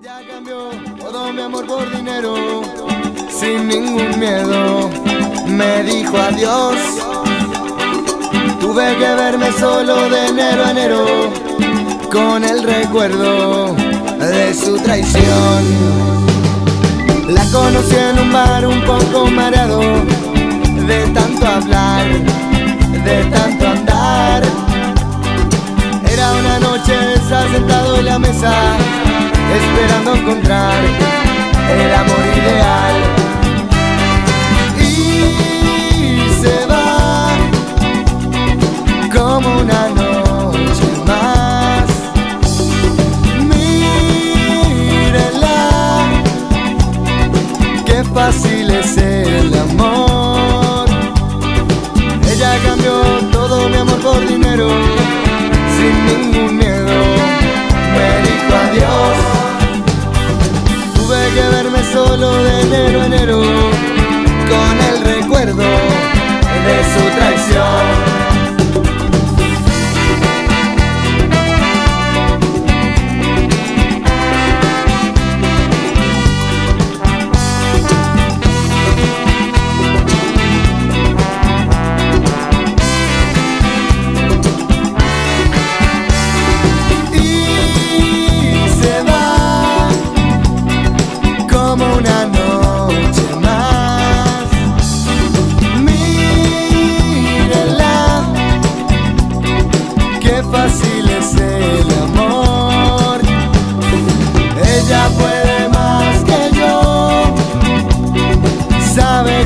Ella cambió todo mi amor por dinero, sin ningún miedo. Me dijo adiós. Tuve que verme solo de enero a enero, con el recuerdo de su traición. La conocí en un bar un poco mareado, de tanto hablar, de tanto andar. Era una noche, está sentado en la mesa una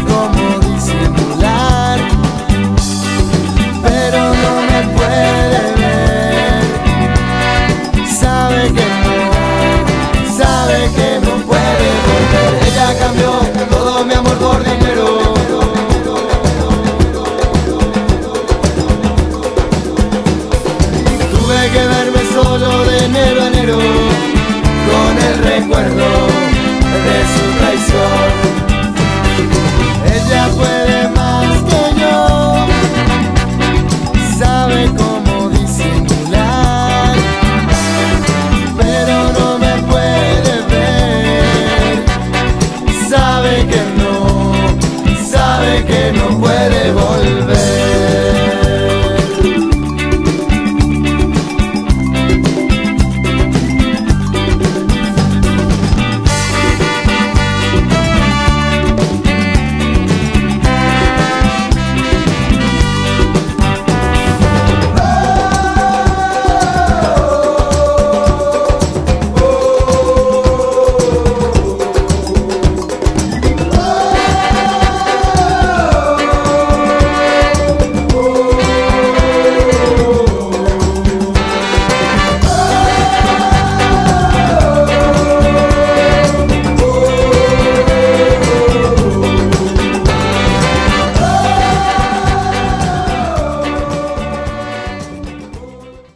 conmigo. que no puede volver.